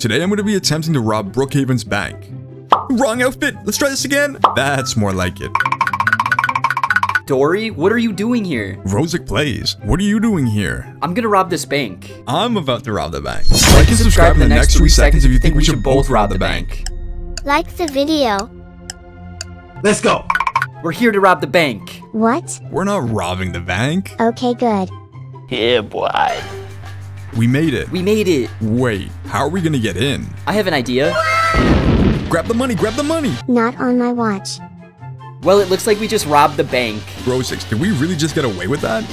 Today I'm going to be attempting to rob Brookhaven's bank. Wrong outfit! Let's try this again! That's more like it. Dori, what are you doing here? Rosic plays. What are you doing here? I'm gonna rob this bank. I'm about to rob the bank. Like and subscribe in the next three seconds if you think we should both rob the bank. Like the video. Let's go. We're here to rob the bank. What? We're not robbing the bank. Okay, good. Yeah, boy. We made it. We made it. Wait, how are we gonna get in? I have an idea. Grab the money, grab the money! Not on my watch. Well, it looks like we just robbed the bank. Bro 6, did we really just get away with that?